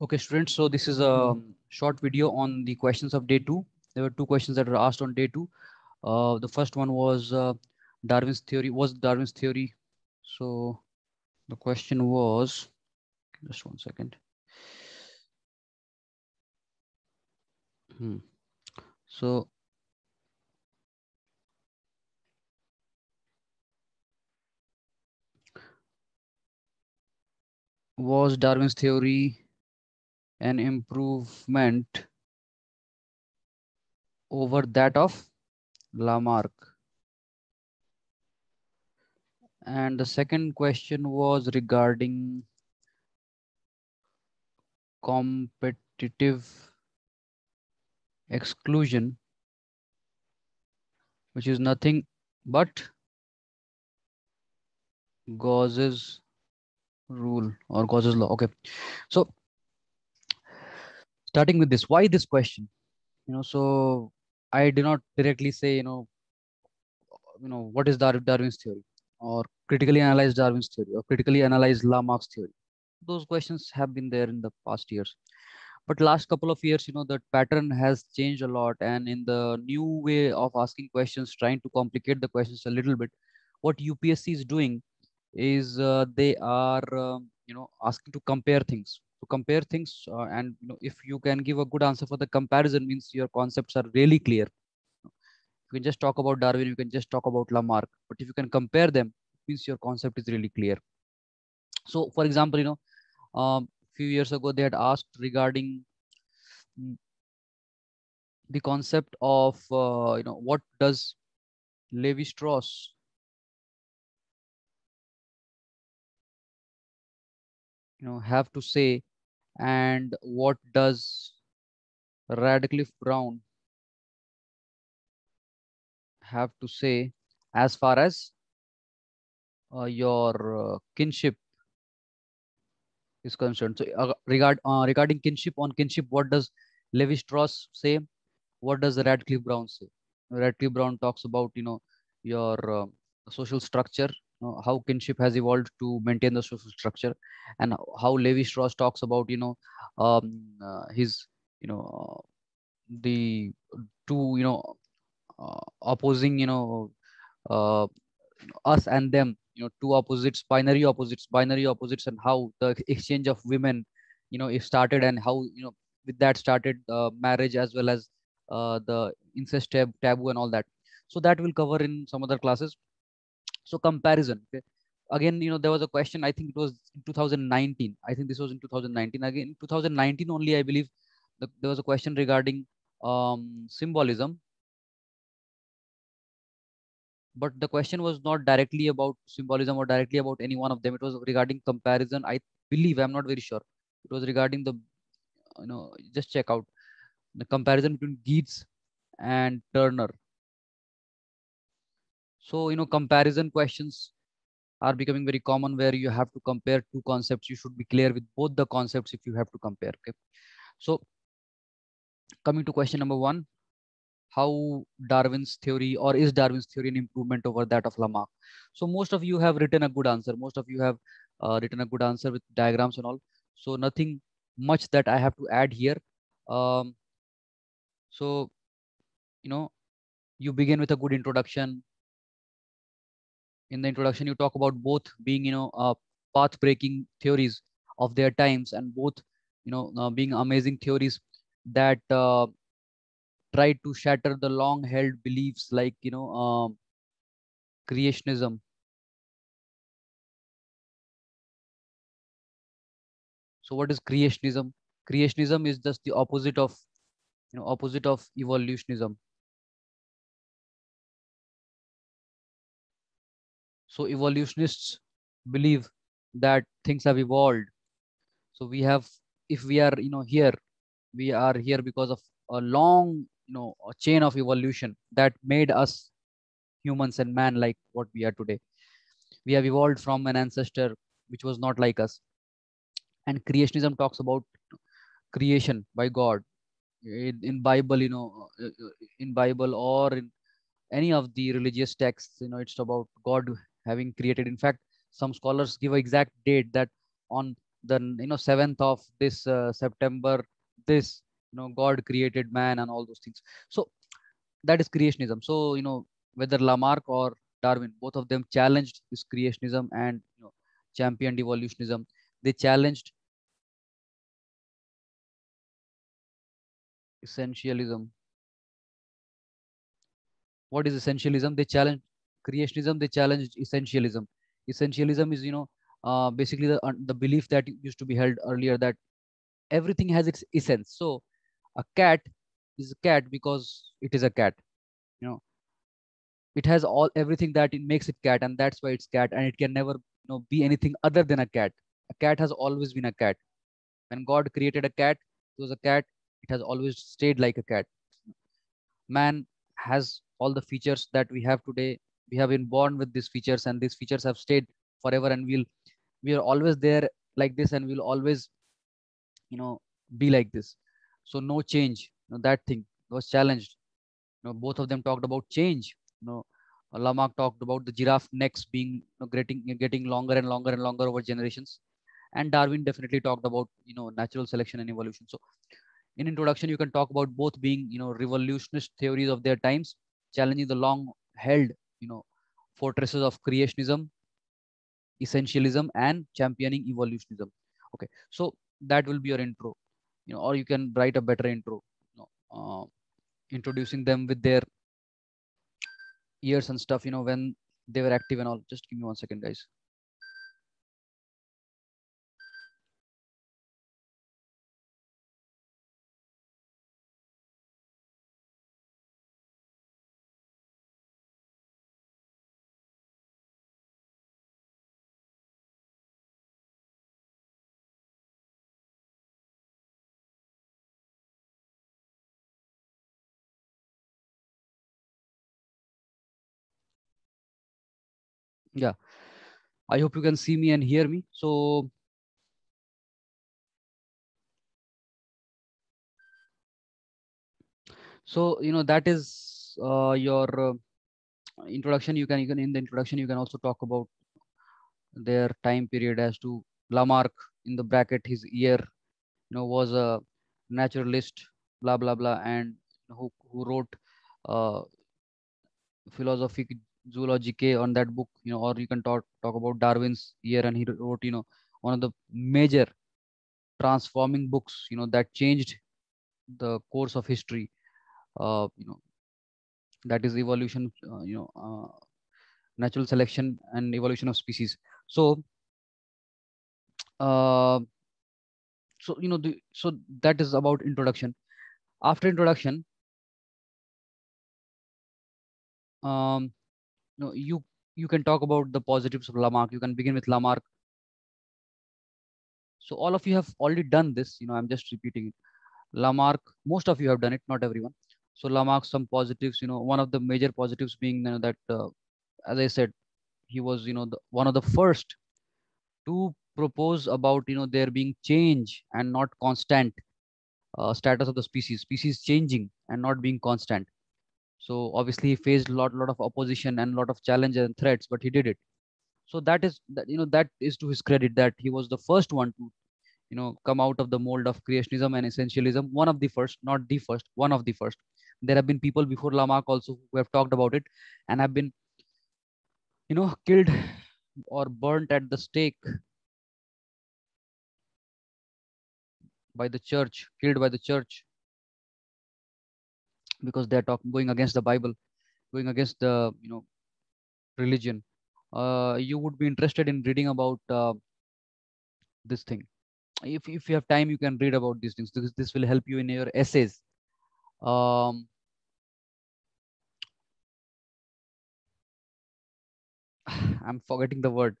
Okay, students. So this is a short video on the questions of day two. There were two questions that were asked on day two. Uh, the first one was uh, Darwin's theory. Was Darwin's theory? So the question was, just one second. Hmm. So was Darwin's theory an improvement over that of Lamarck? And the second question was regarding competitive exclusion, which is nothing but Gause's rule or Gause's law. Okay. So starting with this, why this question? You know, so I did not directly say, you know, you know, what is Darwin's theory or critically analyze Darwin's theory or critically analyze Lamarck's theory. Those questions have been there in the past years. But last couple of years, you know, that pattern has changed a lot. And in the new way of asking questions, trying to complicate the questions a little bit, what UPSC is doing is uh, they are, um, you know, asking to compare things to compare things uh, and you know if you can give a good answer for the comparison means your concepts are really clear. You can just talk about darwin you can just talk about lamarck but if you can compare them means your concept is really clear. So for example you know a um, few years ago they had asked regarding mm, the concept of uh, you know what does levi strauss you know have to say and what does Radcliffe Brown have to say as far as uh, your uh, kinship is concerned. So uh, regard uh, regarding kinship on kinship, what does Levi Strauss say? What does Radcliffe Brown say? Radcliffe Brown talks about you know your uh, social structure know, how kinship has evolved to maintain the social structure and how levi strauss talks about you know um, uh, his you know uh, the two you know uh, opposing you know uh, us and them you know two opposites binary opposites binary opposites and how the exchange of women you know it started and how you know with that started uh, marriage as well as uh, the incest tab taboo and all that. So that will cover in some other classes so comparison okay? again you know there was a question i think it was in 2019 i think this was in 2019 again 2019 only i believe the, there was a question regarding um, symbolism. But the question was not directly about symbolism or directly about any one of them. It was regarding comparison i believe i'm not very sure. It was regarding the you know just check out. The comparison between Gibbs and turner so, you know, comparison questions are becoming very common where you have to compare two concepts. You should be clear with both the concepts if you have to compare. Okay. So coming to question number one, how Darwin's theory or is Darwin's theory an improvement over that of Lamarck? So most of you have written a good answer. Most of you have uh, written a good answer with diagrams and all. So nothing much that I have to add here. Um, so, you know, you begin with a good introduction, in the introduction you talk about both being you know uh, path breaking theories of their times and both you know uh, being amazing theories that uh, try to shatter the long held beliefs like you know um, creationism. So what is creationism? Creationism is just the opposite of you know opposite of evolutionism So evolutionists believe that things have evolved. So we have, if we are, you know, here, we are here because of a long, you know, a chain of evolution that made us humans and man like what we are today. We have evolved from an ancestor which was not like us. And creationism talks about creation by God. In, in Bible, you know, uh, uh, in Bible or in any of the religious texts, you know, it's about God having created. In fact, some scholars give an exact date that on the you know 7th of this uh, september this you know god created man and all those things. So that is creationism. So you know whether lamarck or darwin both of them challenged this creationism and you know championed evolutionism they challenged essentialism. What is essentialism? They challenge creationism they challenged essentialism. Essentialism is you know uh, basically the uh, the belief that used to be held earlier that everything has its essence. So a cat is a cat because it is a cat you know. It has all everything that it makes it cat and that's why it's cat and it can never you know be anything other than a cat. A cat has always been a cat. When god created a cat it was a cat. It has always stayed like a cat. Man has all the features that we have today we have been born with these features and these features have stayed forever and we'll we are always there like this and we'll always you know be like this. So no change you know, that thing was challenged. You know both of them talked about change you know. Lamarck talked about the giraffe necks being you know, getting getting longer and longer and longer over generations. And darwin definitely talked about you know natural selection and evolution. So in introduction you can talk about both being you know revolutionist theories of their times challenging the long held you know fortresses of creationism essentialism and championing evolutionism. Okay so that will be your intro. You know or you can write a better intro you know, uh, introducing them with their years and stuff you know when they were active and all. Just give me one second guys yeah. I hope you can see me and hear me. So so you know that is uh, your uh, introduction. You can can in the introduction you can also talk about their time period as to lamarck in the bracket his year you know was a naturalist blah blah blah and who, who wrote uh, philosophic zoology on that book you know or you can talk talk about darwin's year and he wrote you know one of the major transforming books you know that changed the course of history uh, you know that is evolution uh, you know uh, natural selection and evolution of species. So uh, so you know the so that is about introduction. After introduction um no, you you can talk about the positives of Lamarck. You can begin with Lamarck. So all of you have already done this. You know, I'm just repeating it. Lamarck, most of you have done it, not everyone. So Lamarck, some positives. You know, one of the major positives being you know, that, uh, as I said, he was you know the, one of the first to propose about you know there being change and not constant uh, status of the species, species changing and not being constant. So obviously he faced a lot, lot of opposition and a lot of challenges and threats, but he did it. So that is that you know that is to his credit that he was the first one to you know come out of the mold of creationism and essentialism. One of the first, not the first, one of the first. There have been people before Lamarck also who have talked about it and have been you know killed or burnt at the stake by the church, killed by the church because they're talking going against the bible going against the you know religion. Uh, you would be interested in reading about uh, this thing. If, if you have time you can read about these things. Because this will help you in your essays. Um, i'm forgetting the word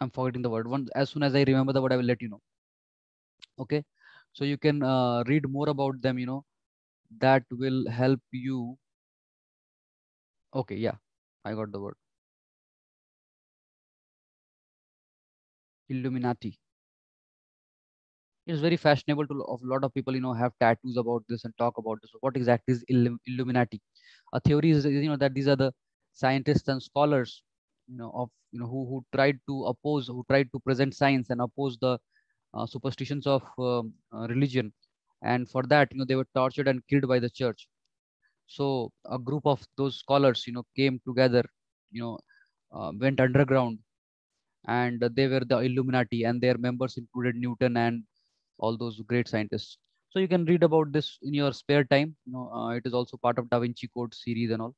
I'm forgetting the word. One as soon as I remember the word, I will let you know. Okay, so you can uh, read more about them. You know, that will help you. Okay, yeah, I got the word. Illuminati. It's very fashionable to a lot of people. You know, have tattoos about this and talk about this. What exactly is Illuminati? A theory is you know that these are the scientists and scholars, you know, of you know who who tried to oppose, who tried to present science and oppose the uh, superstitions of um, uh, religion, and for that, you know, they were tortured and killed by the church. So a group of those scholars, you know, came together, you know, uh, went underground, and they were the Illuminati, and their members included Newton and all those great scientists. So you can read about this in your spare time. You know, uh, it is also part of Da Vinci Code series and all.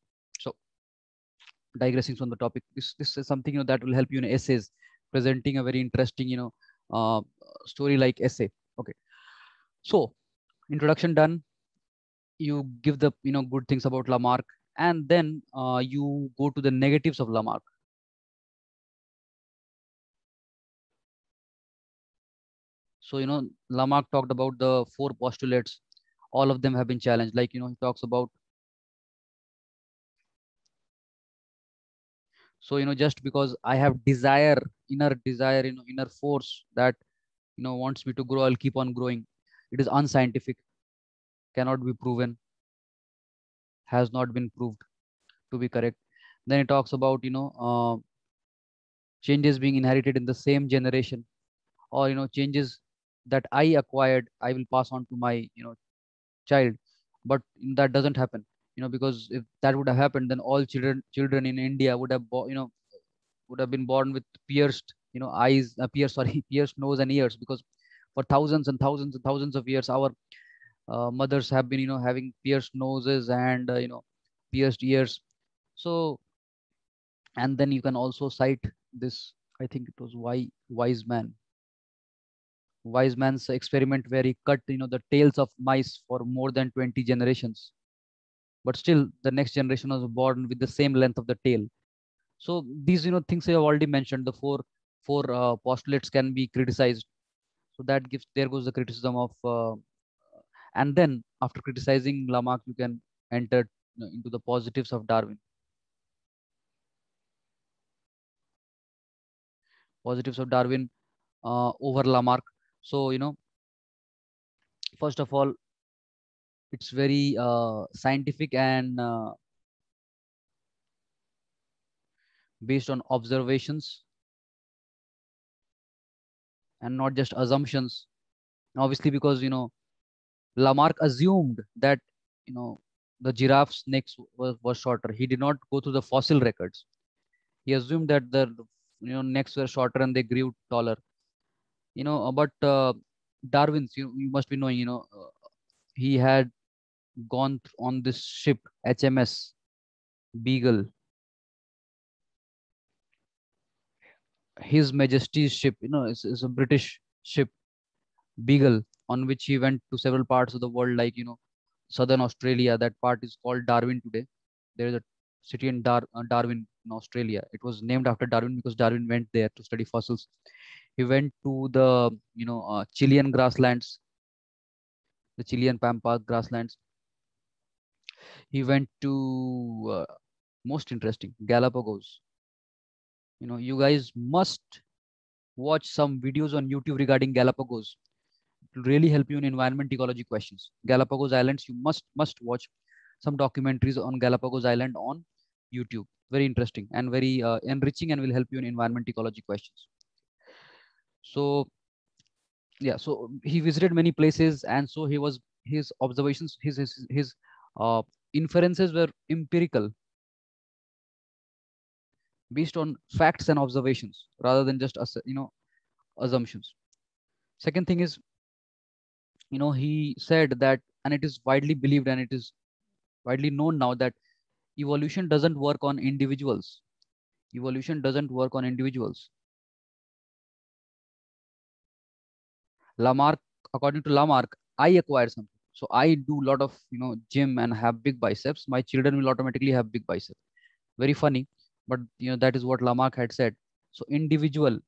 Digressing from the topic, this this is something you know that will help you in essays, presenting a very interesting you know uh, story like essay. Okay, so introduction done. You give the you know good things about Lamarck, and then uh, you go to the negatives of Lamarck. So, you know, Lamarck talked about the four postulates. All of them have been challenged. Like, you know, he talks about. So, you know, just because I have desire, inner desire, you know, inner force that, you know, wants me to grow, I'll keep on growing. It is unscientific, cannot be proven, has not been proved to be correct. Then he talks about, you know, uh, changes being inherited in the same generation or, you know, changes that I acquired, I will pass on to my, you know, child. But that doesn't happen, you know, because if that would have happened, then all children children in India would have, you know, would have been born with pierced, you know, eyes, uh, pierced, sorry, pierced nose and ears, because for thousands and thousands and thousands of years, our uh, mothers have been, you know, having pierced noses and, uh, you know, pierced ears. So, and then you can also cite this, I think it was why wise man. Weismann's experiment where he cut you know the tails of mice for more than 20 generations but still the next generation was born with the same length of the tail. So these you know things i have already mentioned the four four uh, postulates can be criticized. So that gives there goes the criticism of uh, and then after criticizing lamarck you can enter into the positives of darwin. Positives of darwin uh, over lamarck. So you know first of all it's very uh, scientific and uh, based on observations. And not just assumptions. Obviously because you know lamarck assumed that you know the giraffe's neck was, was shorter. He did not go through the fossil records. He assumed that the you know necks were shorter and they grew taller. You know uh, but uh, darwin's you, you must be knowing you know uh, he had gone on this ship hms beagle. His majesty's ship you know it's, it's a british ship beagle on which he went to several parts of the world like you know southern australia. That part is called darwin today. There is a city in Dar- uh, darwin in australia. It was named after darwin because darwin went there to study fossils. He went to the you know uh, Chilean grasslands, the Chilean pampas grasslands. He went to uh, most interesting Galapagos. You know, you guys must watch some videos on YouTube regarding Galapagos. It will really help you in environment ecology questions. Galapagos Islands, you must must watch some documentaries on Galapagos Island on YouTube. Very interesting and very uh, enriching and will help you in environment ecology questions so yeah so he visited many places and so he was his observations his his, his uh, inferences were empirical based on facts and observations rather than just you know assumptions. Second thing is you know he said that and it is widely believed and it is widely known now that evolution doesn't work on individuals. Evolution doesn't work on individuals. Lamarck, according to Lamarck, I acquire something. So I do a lot of you know gym and have big biceps. My children will automatically have big biceps. Very funny, but you know that is what Lamarck had said. So individual,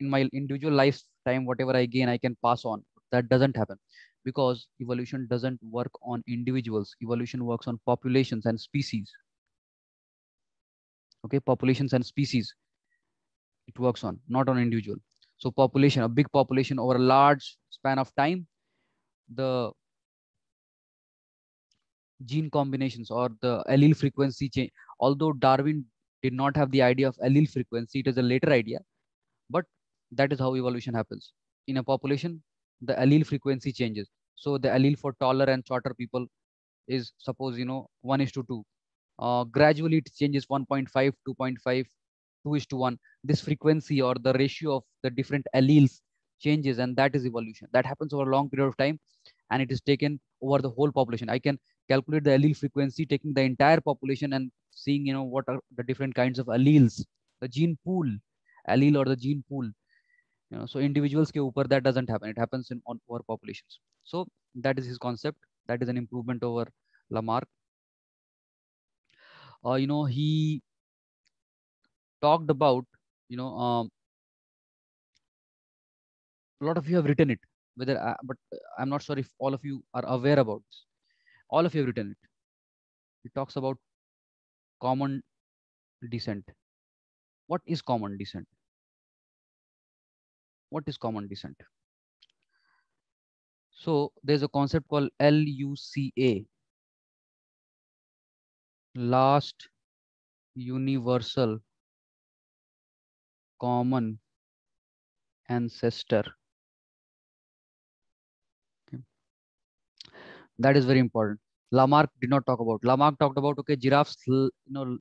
in my individual lifetime, whatever I gain, I can pass on. That doesn't happen because evolution doesn't work on individuals. Evolution works on populations and species. Okay, populations and species. It works on, not on individual. So population, a big population over a large span of time, the gene combinations or the allele frequency change. Although Darwin did not have the idea of allele frequency. It is a later idea, but that is how evolution happens. In a population, the allele frequency changes. So the allele for taller and shorter people is suppose, you know, 1 is to 2. Uh, gradually it changes 1.5, 2.5, 2 is to 1. This frequency or the ratio of the different alleles changes and that is evolution. That happens over a long period of time and it is taken over the whole population. I can calculate the allele frequency taking the entire population and seeing, you know, what are the different kinds of alleles, the gene pool, allele or the gene pool. You know, so individuals ke upar that doesn't happen. It happens in on over populations. So that is his concept. That is an improvement over Lamarck. Uh, you know, he talked about, you know, um, a lot of you have written it, whether, I, but I'm not sure if all of you are aware about this. All of you have written it. It talks about common descent. What is common descent? What is common descent? So there's a concept called LUCA, last universal common ancestor. That is very important. Lamarck did not talk about. Lamarck talked about okay, giraffes, you know,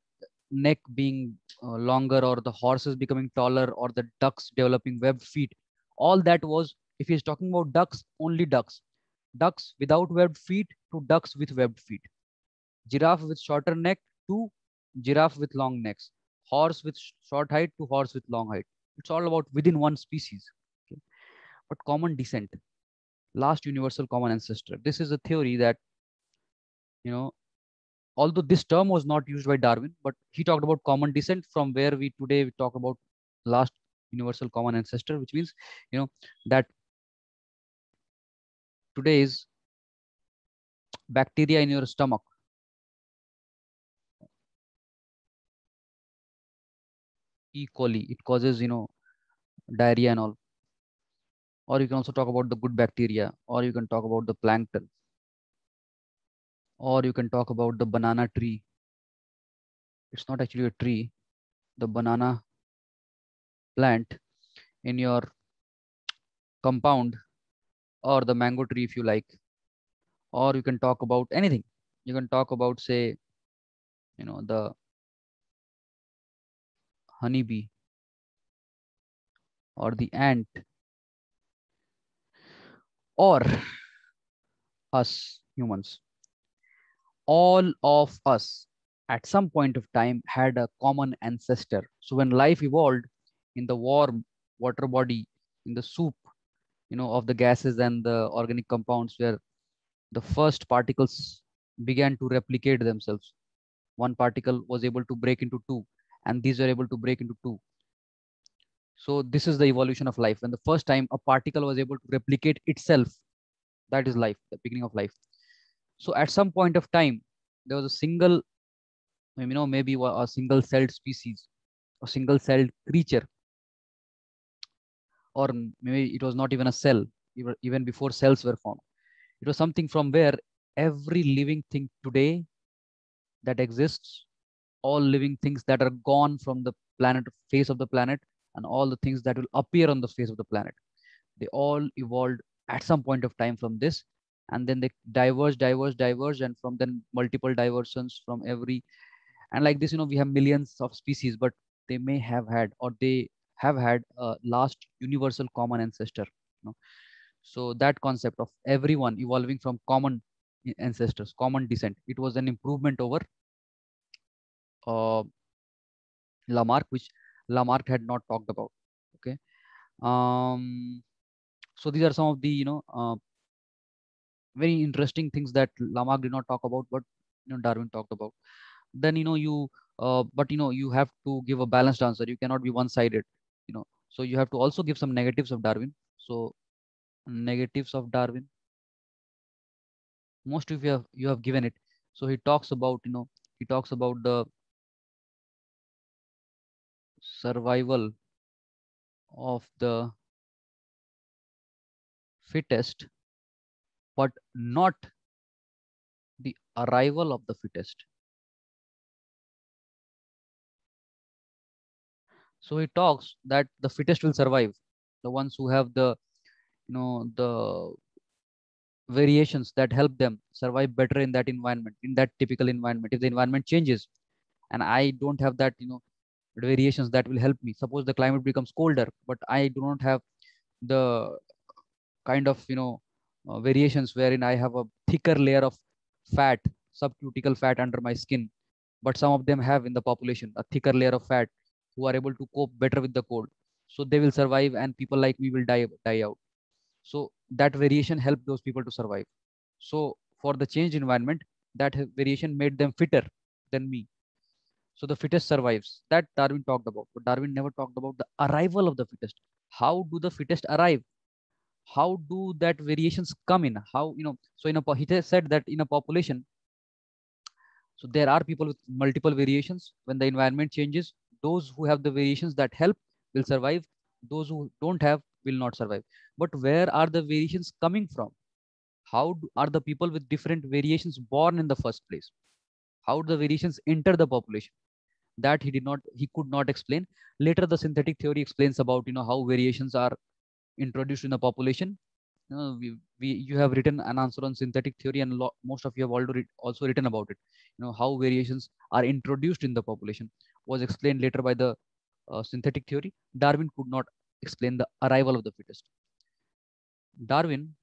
neck being uh, longer, or the horses becoming taller, or the ducks developing webbed feet. All that was if he's talking about ducks, only ducks. Ducks without webbed feet to ducks with webbed feet. Giraffe with shorter neck to giraffe with long necks. Horse with short height to horse with long height. It's all about within one species. Okay? But common descent, last universal common ancestor. This is a theory that, you know, although this term was not used by Darwin, but he talked about common descent from where we today we talk about last universal common ancestor, which means, you know, that today is bacteria in your stomach. E. coli, it causes, you know, diarrhea and all. Or you can also talk about the good bacteria, or you can talk about the plankton. Or you can talk about the banana tree. It's not actually a tree, the banana plant in your compound or the mango tree if you like. Or you can talk about anything. You can talk about say you know the honeybee or the ant or us humans. All of us at some point of time had a common ancestor. So when life evolved in the warm water body in the soup you know of the gases and the organic compounds where the first particles began to replicate themselves. One particle was able to break into two and these were able to break into two so this is the evolution of life. When the first time a particle was able to replicate itself that is life the beginning of life. So at some point of time there was a single you know maybe a single celled species a single celled creature. Or maybe it was not even a cell even before cells were formed. It was something from where every living thing today that exists all living things that are gone from the planet face of the planet and all the things that will appear on the face of the planet they all evolved at some point of time from this and then they diverge diverge diverge and from then multiple diversions from every and like this you know we have millions of species but they may have had or they have had a last universal common ancestor you know? so that concept of everyone evolving from common ancestors common descent it was an improvement over uh, lamarck which lamarck had not talked about okay? Um so these are some of the you know uh, very interesting things that lamarck did not talk about but you know darwin talked about. Then you know you uh, but you know you have to give a balanced answer. You cannot be one sided you know. So you have to also give some negatives of darwin. So negatives of darwin. Most of you have you have given it. So he talks about you know he talks about the survival of the fittest but not the arrival of the fittest So he talks that the fittest will survive, the ones who have the, you know, the variations that help them survive better in that environment, in that typical environment. If the environment changes, and I don't have that, you know, variations that will help me. Suppose the climate becomes colder, but I do not have the kind of, you know, uh, variations wherein I have a thicker layer of fat, subcuticle fat under my skin. But some of them have in the population a thicker layer of fat who are able to cope better with the cold. So they will survive and people like me will die, die out. So that variation helped those people to survive. So for the changed environment, that variation made them fitter than me. So the fittest survives. That Darwin talked about. But Darwin never talked about the arrival of the fittest. How do the fittest arrive? How do that variations come in? How, you know, so in a, he said that in a population, so there are people with multiple variations. When the environment changes, those who have the variations that help will survive. Those who don't have will not survive. But where are the variations coming from? How do, are the people with different variations born in the first place? How do the variations enter the population? That he did not, he could not explain. Later, the synthetic theory explains about you know how variations are introduced in the population. You, know, we, we, you have written an answer on synthetic theory, and most of you have already also written about it. You know how variations are introduced in the population was explained later by the uh, synthetic theory. Darwin could not explain the arrival of the fittest. Darwin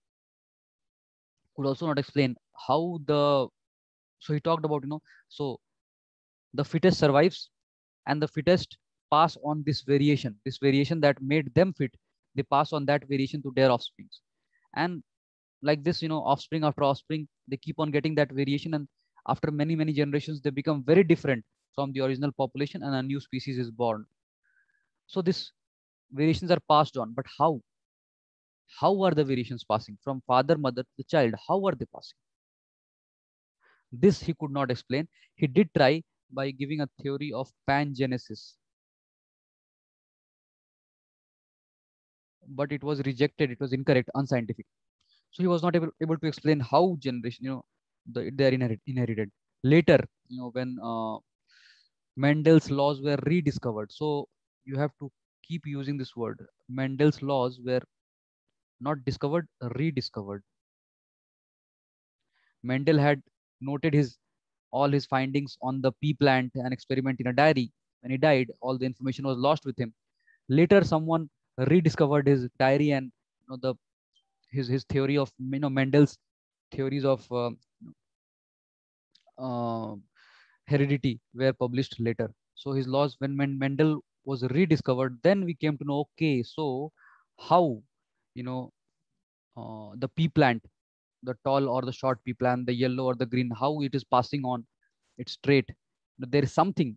could also not explain how the so he talked about you know so the fittest survives and the fittest pass on this variation this variation that made them fit they pass on that variation to their offsprings and like this you know offspring after offspring they keep on getting that variation and after many many generations they become very different from the original population and a new species is born. So this variations are passed on but how? How are the variations passing? From father mother to the child how are they passing? This he could not explain. He did try by giving a theory of pangenesis. But it was rejected it was incorrect unscientific. So he was not able, able to explain how generation you know the, they are inherit, inherited. Later you know when uh, mendel's laws were rediscovered so you have to keep using this word. Mendel's laws were not discovered rediscovered. Mendel had noted his all his findings on the pea plant and experiment in a diary. When he died all the information was lost with him. Later someone rediscovered his diary and you know the his his theory of you know mendel's theories of uh, uh, heredity were published later. So his laws when mendel was rediscovered then we came to know okay so how you know uh, the pea plant the tall or the short pea plant the yellow or the green how it is passing on its trait there is something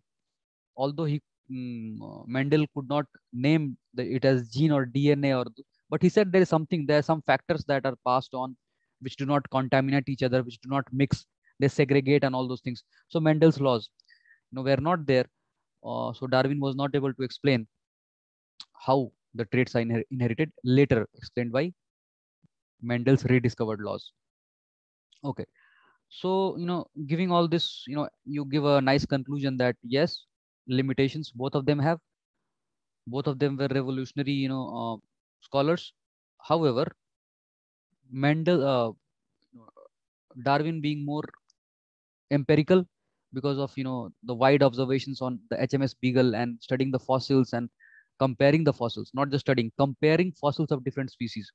although he um, mendel could not name the, it as gene or dna or but he said there is something there are some factors that are passed on which do not contaminate each other which do not mix they segregate and all those things. So mendel's laws you know were not there. Uh, so darwin was not able to explain how the traits are inher inherited later explained by mendel's rediscovered laws. Okay. So you know giving all this you know you give a nice conclusion that yes limitations both of them have. Both of them were revolutionary you know uh, scholars. However mendel uh, darwin being more empirical because of you know the wide observations on the hms beagle and studying the fossils and comparing the fossils not just studying comparing fossils of different species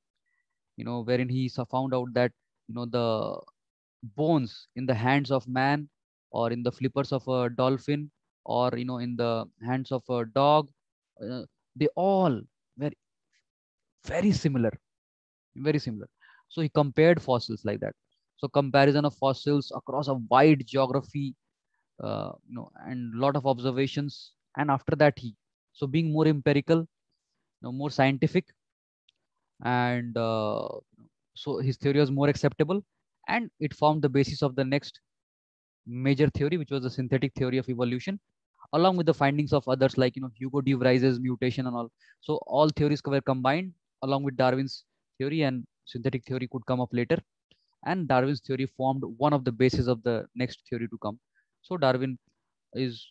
you know wherein he found out that you know the bones in the hands of man or in the flippers of a dolphin or you know in the hands of a dog uh, they all were very similar very similar. So he compared fossils like that. So comparison of fossils across a wide geography uh, you know and lot of observations. And after that he so being more empirical you know, more scientific and uh, so his theory was more acceptable and it formed the basis of the next major theory which was the synthetic theory of evolution along with the findings of others like you know hugo de vries's mutation and all. So all theories were combined along with darwin's theory and synthetic theory could come up later. And darwin's theory formed one of the bases of the next theory to come. So darwin is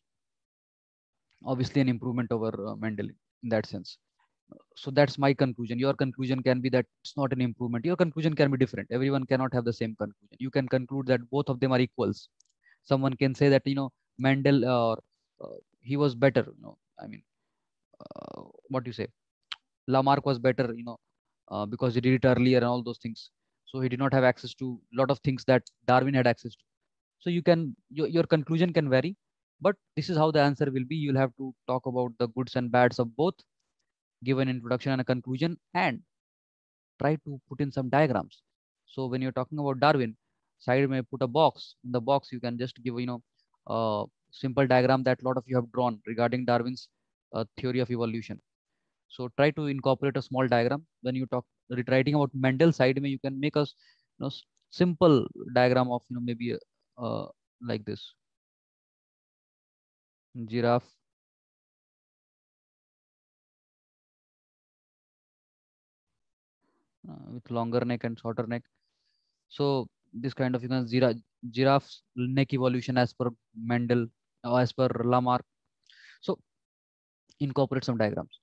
obviously an improvement over uh, Mendel in that sense. So that's my conclusion. Your conclusion can be that it's not an improvement. Your conclusion can be different. Everyone cannot have the same conclusion. You can conclude that both of them are equals. Someone can say that you know Mendel or uh, uh, he was better. You know, I mean, uh, what do you say? Lamarck was better. You know, uh, because he did it earlier and all those things. So he did not have access to a lot of things that Darwin had access to. So you can your, your conclusion can vary, but this is how the answer will be. You'll have to talk about the goods and bads of both, give an introduction and a conclusion, and try to put in some diagrams. So when you're talking about Darwin, side may put a box. In the box, you can just give you know a simple diagram that a lot of you have drawn regarding Darwin's uh, theory of evolution. So try to incorporate a small diagram. When you talk writing about Mendel side, may you can make a you know, simple diagram of you know maybe uh, like this. Giraffe. Uh, with longer neck and shorter neck. So this kind of you know giraffe, giraffe's neck evolution as per Mendel or as per Lamarck. So incorporate some diagrams.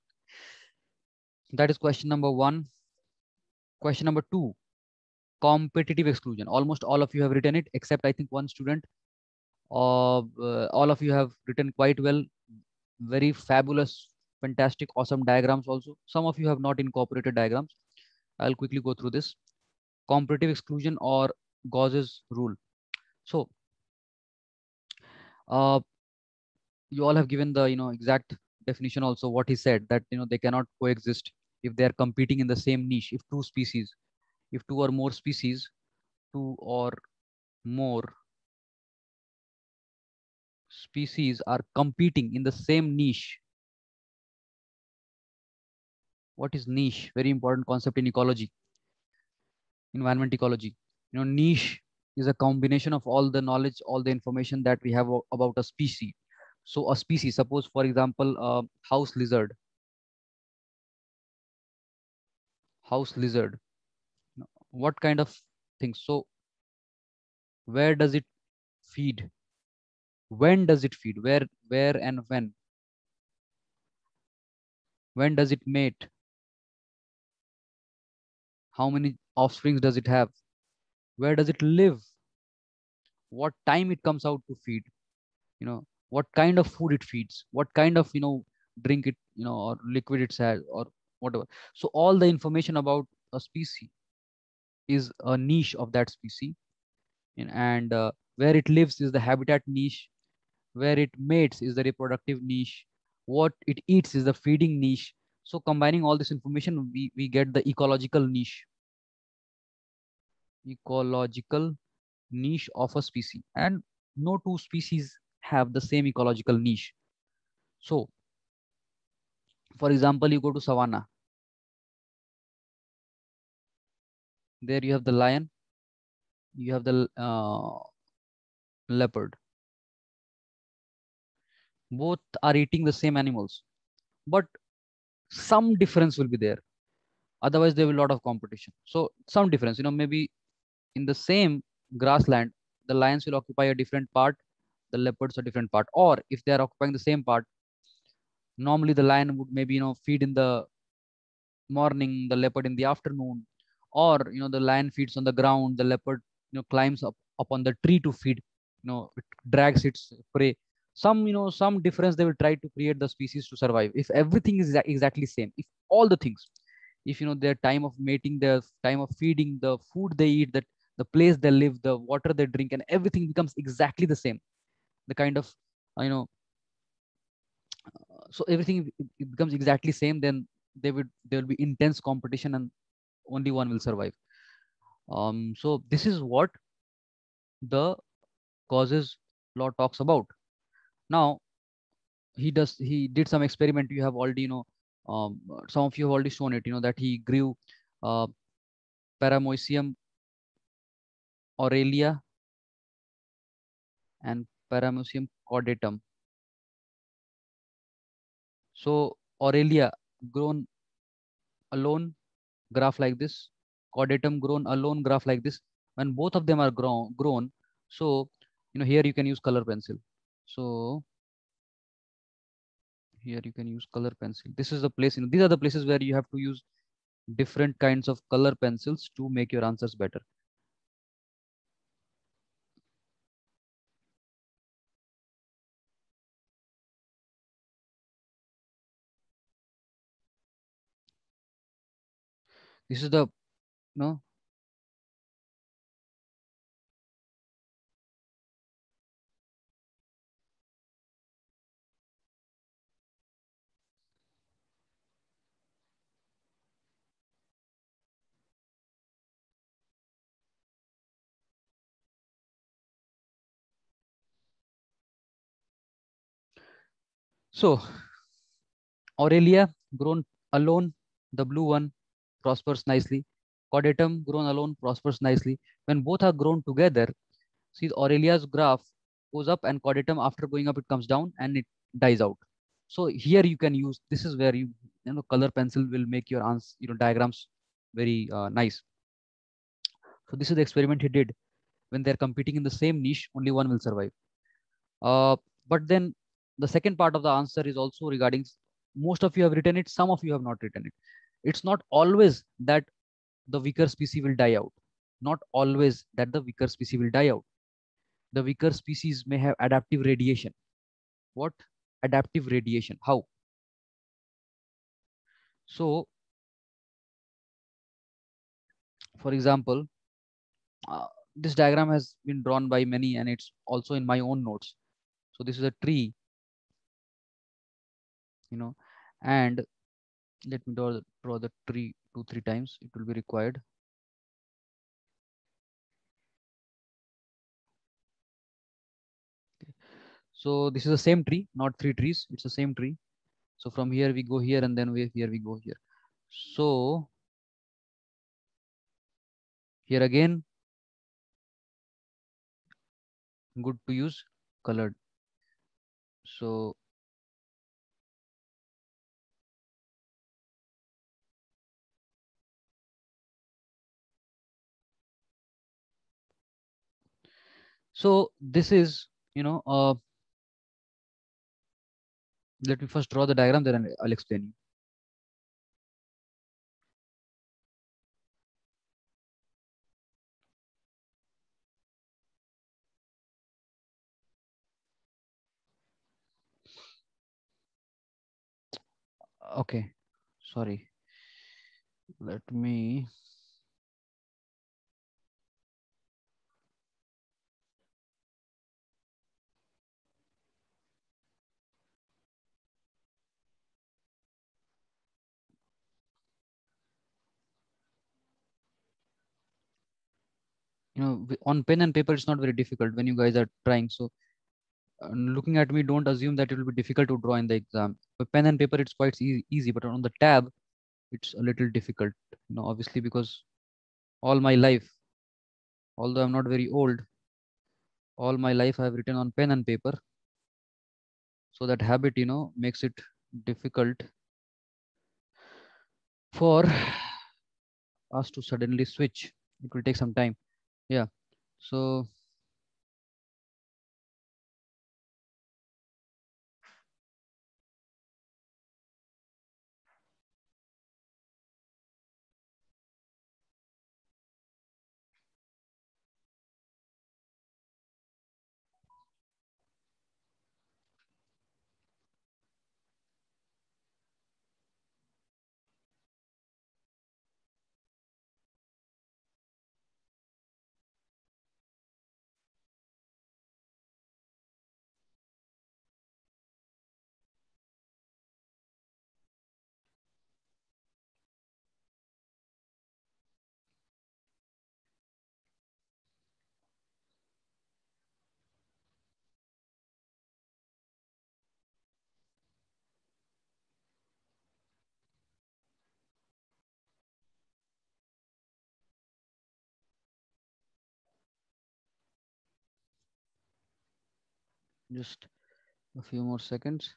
That is question number one. Question number two, competitive exclusion. Almost all of you have written it, except I think one student. Uh, uh, all of you have written quite well. Very fabulous, fantastic, awesome diagrams also. Some of you have not incorporated diagrams. I'll quickly go through this. Competitive exclusion or Gause's rule. So, uh, you all have given the you know exact definition also what he said that you know they cannot coexist if they are competing in the same niche if two species if two or more species two or more species are competing in the same niche what is niche? Very important concept in ecology environment ecology. You know niche is a combination of all the knowledge all the information that we have about a species. So a species suppose for example a house lizard. House lizard. What kind of things? So where does it feed? When does it feed? Where where and when? When does it mate how many offsprings does it have where does it live what time it comes out to feed you know what kind of food it feeds what kind of you know drink it you know or liquid it has or whatever. So all the information about a species is a niche of that species. And uh, where it lives is the habitat niche. Where it mates is the reproductive niche. What it eats is the feeding niche. So combining all this information, we, we get the ecological niche. Ecological niche of a species. And no two species have the same ecological niche. So, for example, you go to savanna. there you have the lion you have the uh, leopard both are eating the same animals but some difference will be there. Otherwise there will be a lot of competition. So some difference you know maybe in the same grassland the lions will occupy a different part the leopards a different part. Or if they are occupying the same part normally the lion would maybe you know feed in the morning the leopard in the afternoon. Or you know the lion feeds on the ground the leopard you know climbs up up on the tree to feed. You know it drags its prey some you know some difference they will try to create the species to survive. If everything is exactly same if all the things if you know their time of mating their time of feeding the food they eat that the place they live the water they drink and everything becomes exactly the same. The kind of you know so everything becomes exactly same then they would there will be intense competition and only one will survive. Um, so this is what the Gause's law talks about now he does he did some experiment. You have already you know um, some of you have already shown it you know that he grew uh, Paramecium aurelia and Paramecium caudatum. So aurelia grown alone graph like this caudatum grown alone graph like this. When both of them are grown grown so you know here you can use color pencil so here you can use color pencil. This is the place you know, these are the places where you have to use different kinds of color pencils to make your answers better. This is the you know So Aurelia grown alone, the blue one prospers nicely. Caudatum grown alone prospers nicely. When both are grown together, see Aurelia's graph goes up and Caudatum after going up, it comes down and it dies out. So here you can use, this is where you, you know, color pencil will make your answer, you know, diagrams very uh, nice. So this is the experiment he did. When they're competing in the same niche, only one will survive. Uh, but then the second part of the answer is also regarding most of you have written it some of you have not written it. It's not always that the weaker species will die out. Not always that the weaker species will die out. The weaker species may have adaptive radiation. What? Adaptive radiation. How? So for example uh, this diagram has been drawn by many and it's also in my own notes. So this is a tree you know and let me draw the, draw the tree two three times. It will be required. Okay. so this is the same tree not three trees. It's the same tree. So from here we go here and then we here we go here. So here again good to use colored. So So this is, you know, uh, let me first draw the diagram, then I'll explain you. Okay, sorry. Let me you know on pen and paper it's not very difficult when you guys are trying. So uh, looking at me don't assume that it will be difficult to draw in the exam. But pen and paper it's quite easy, easy but on the tab it's a little difficult you know obviously because all my life although i'm not very old all my life i've written on pen and paper. So that habit you know makes it difficult for us to suddenly switch. It will take some time yeah. So just a few more seconds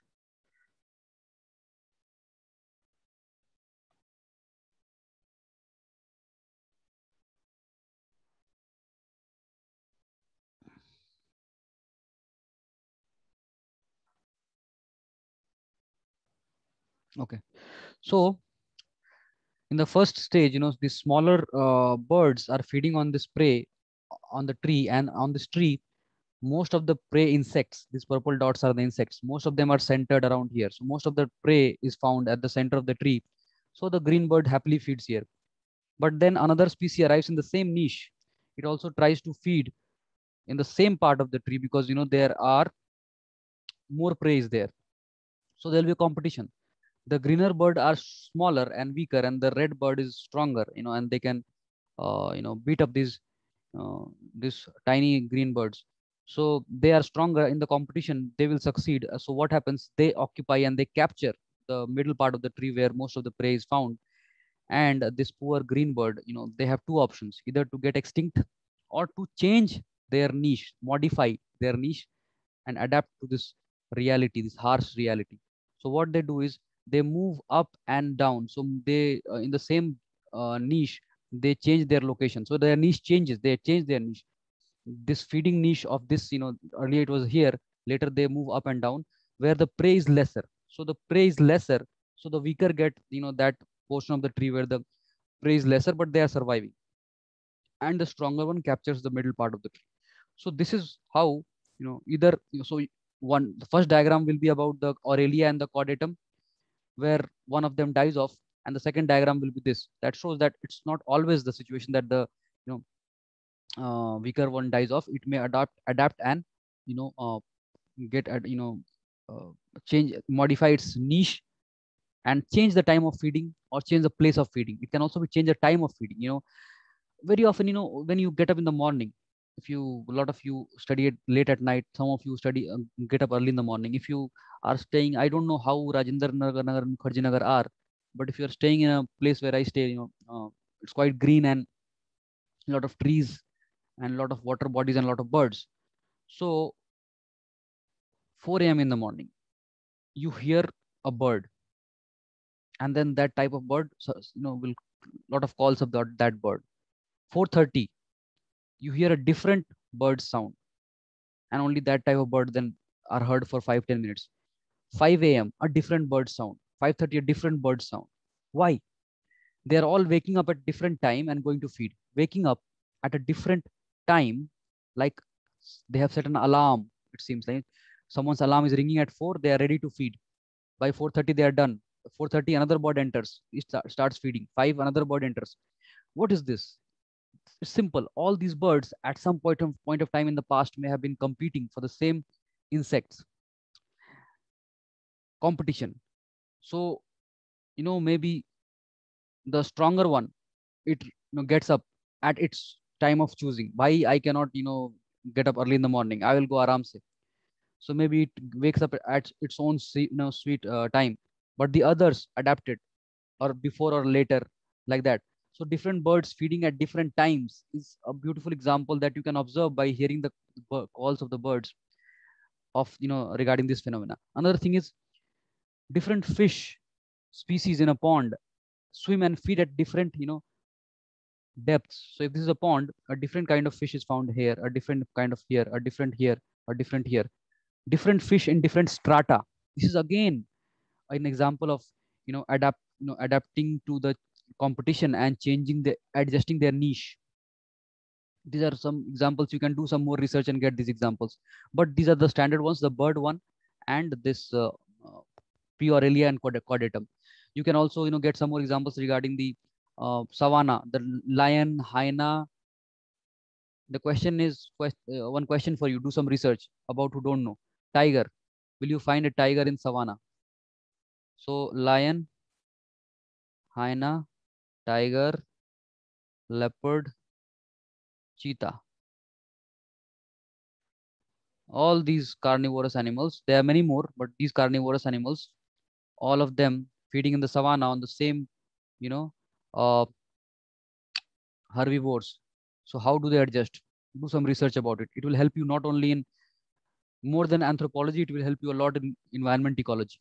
Okay. So in the first stage, you know, these smaller uh, birds are feeding on this prey on the tree and on this tree, most of the prey insects, these purple dots are the insects. Most of them are centered around here. So most of the prey is found at the center of the tree. So the green bird happily feeds here. But then another species arrives in the same niche. It also tries to feed in the same part of the tree because you know there are more prey is there. So there will be a competition the greener bird are smaller and weaker and the red bird is stronger you know and they can uh, you know beat up these uh, these tiny green birds so they are stronger in the competition. They will succeed. So what happens? They occupy and they capture the middle part of the tree where most of the prey is found. And this poor green bird you know they have two options either to get extinct or to change their niche modify their niche and adapt to this reality this harsh reality. So what they do is they move up and down. So they uh, in the same uh, niche they change their location. So their niche changes. They change their niche this feeding niche of this you know earlier it was here later they move up and down where the prey is lesser. So the prey is lesser so the weaker get you know that portion of the tree where the prey is lesser but they are surviving. And the stronger one captures the middle part of the tree. So this is how you know either so one the first diagram will be about the aurelia and the caudatum where one of them dies off and the second diagram will be this. That shows that it's not always the situation that the you know uh, weaker one dies off it may adapt adapt and you know uh, get at you know uh, change modify its niche and change the time of feeding or change the place of feeding. It can also be change the time of feeding you know. Very often you know when you get up in the morning if you a lot of you study it late at night some of you study uh, get up early in the morning. If you are staying i don't know how rajendra nagar, nagar and Mukherjee are but if you are staying in a place where i stay you know uh, it's quite green and a lot of trees and a lot of water bodies and a lot of birds. So 4 a.m in the morning you hear a bird. And then that type of bird you know will lot of calls of that, bird. 4.30 you hear a different bird sound. And only that type of bird then are heard for 5 10 minutes. 5 a.m a different bird sound. 5.30 a different bird sound. Why? They are all waking up at different time and going to feed. Waking up at a different time like they have set an alarm it seems like someone's alarm is ringing at 4 they are ready to feed. By 4.30 they are done. 4.30 another bird enters. It starts feeding. 5 another bird enters. What is this? It's simple. All these birds at some point of, point of time in the past may have been competing for the same insects. Competition. So, you know, maybe the stronger one, it you know, gets up at its time of choosing. Why I cannot, you know, get up early in the morning. I will go aramse. So maybe it wakes up at its own you know, sweet uh, time. But the others adapted or before or later like that. So different birds feeding at different times is a beautiful example that you can observe by hearing the calls of the birds of, you know, regarding this phenomena. Another thing is different fish species in a pond swim and feed at different, you know, depths. So if this is a pond, a different kind of fish is found here, a different kind of here, a different here, a different here. Different fish in different strata. This is again an example of, you know, adapt, you know, adapting to the competition and changing the adjusting their niche these are some examples you can do some more research and get these examples but these are the standard ones the bird one and this uh, uh, P. aurelia and caudatum you can also you know get some more examples regarding the uh, savanna the lion hyena. The question is quest, uh, one question for you. Do some research about who don't know. Tiger. Will you find a tiger in savanna so lion hyena tiger, leopard, cheetah. All these carnivorous animals, there are many more, but these carnivorous animals, all of them feeding in the savannah on the same, you know, uh, herbivores. So how do they adjust? Do some research about it. It will help you not only in more than anthropology, it will help you a lot in environment ecology,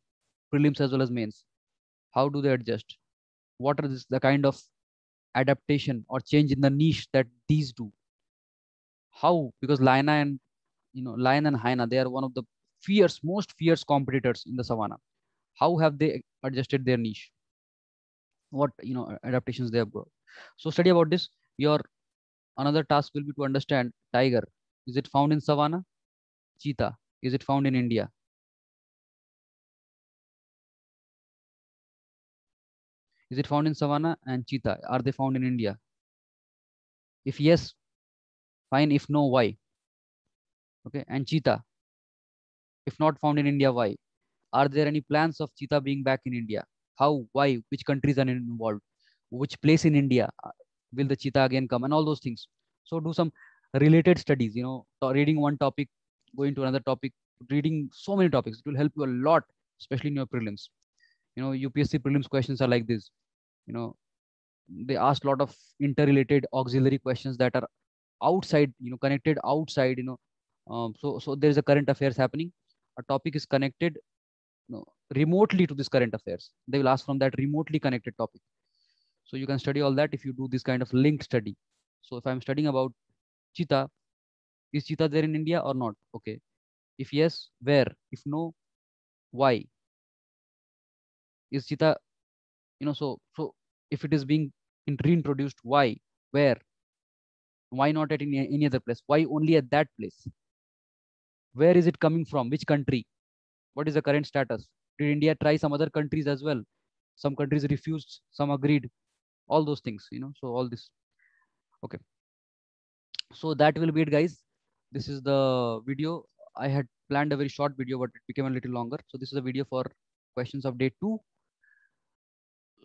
prelims as well as mains. How do they adjust? what are this, the kind of adaptation or change in the niche that these do how because lion and you know lion and hyena they are one of the fierce most fierce competitors in the savannah how have they adjusted their niche what you know adaptations they have brought so study about this. Your another task will be to understand tiger. Is it found in savanna? Cheetah. Is it found in india? Is it found in savanna and cheetah? Are they found in india? If yes fine. If no why? Okay and cheetah. If not found in india why? Are there any plans of cheetah being back in india how why which countries are involved which place in india uh, will the cheetah again come and all those things. So do some related studies you know reading one topic going to another topic reading so many topics. It will help you a lot especially in your prelims. You know upsc prelims questions are like this. You know they ask a lot of interrelated auxiliary questions that are outside you know connected outside you know. Um, so so there is a current affairs happening. A topic is connected you know, remotely to this current affairs. They will ask from that remotely connected topic. So you can study all that if you do this kind of link study. So if i'm studying about cheetah is cheetah there in india or not? Okay. If yes where? If no why? Is cheetah you know so so if it is being reintroduced why? Where? Why not at any, any other place? Why only at that place? Where is it coming from? Which country? What is the current status did india try some other countries as well? Some countries refused some agreed all those things you know so all this. Okay. So that will be it guys. This is the video. I had planned a very short video but it became a little longer. So this is a video for questions of day two.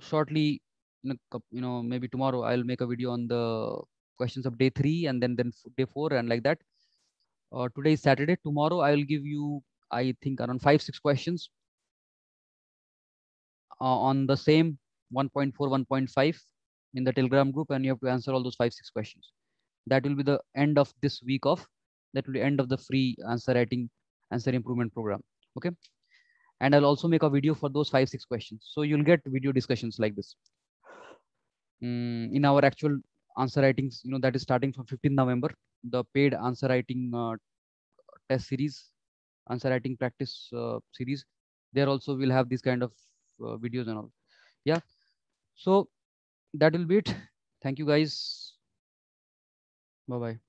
Shortly you know maybe tomorrow i'll make a video on the questions of day three and then then day four and like that. Uh, today is saturday. Tomorrow i will give you i think around five six questions on the same 1.4 1.5 in the telegram group and you have to answer all those five six questions. That will be the end of this week of that will be end of the free answer writing answer improvement program okay? And i'll also make a video for those five six questions. So you'll get video discussions like this. Mm, in our actual answer writings you know that is starting from 15 november the paid answer writing uh, test series answer writing practice uh, series there also will have this kind of uh, Uh, videos and all. Yeah. So that will be it. Thank you guys. Bye bye